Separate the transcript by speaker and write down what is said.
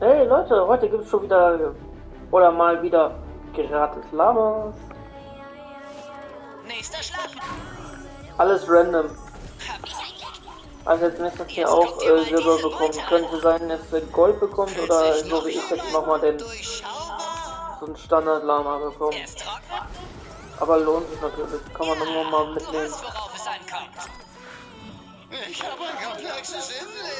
Speaker 1: Hey Leute, heute gibt es schon wieder oder mal wieder gratis Lamas.
Speaker 2: Nächster Schlag.
Speaker 1: Alles random.
Speaker 2: Hab ich
Speaker 1: Also jetzt müsste dass hier auch äh, Silber bekommen. Könnte sein, dass er Gold bekommt oder so wie ich jetzt nochmal den so ein Standard Lama bekommen. Aber lohnt sich natürlich. Kann man
Speaker 2: nochmal
Speaker 1: mitnehmen.
Speaker 3: Ich habe ein komplexes Innenleben.